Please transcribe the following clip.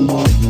Musik.